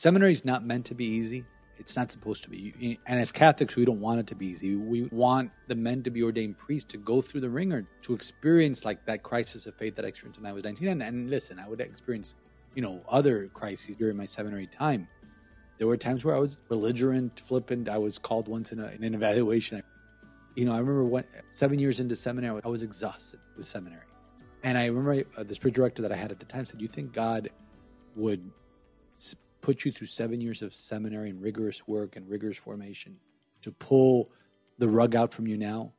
seminary is not meant to be easy. It's not supposed to be. And as Catholics, we don't want it to be easy. We want the men to be ordained priests to go through the ringer, to experience like that crisis of faith that I experienced when I was 19. And, and listen, I would experience, you know, other crises during my seminary time. There were times where I was belligerent, flippant. I was called once in, a, in an evaluation. You know, I remember when, seven years into seminary, I was exhausted with seminary. And I remember uh, the spiritual director that I had at the time said, "You think God would put you through seven years of seminary and rigorous work and rigorous formation to pull the rug out from you now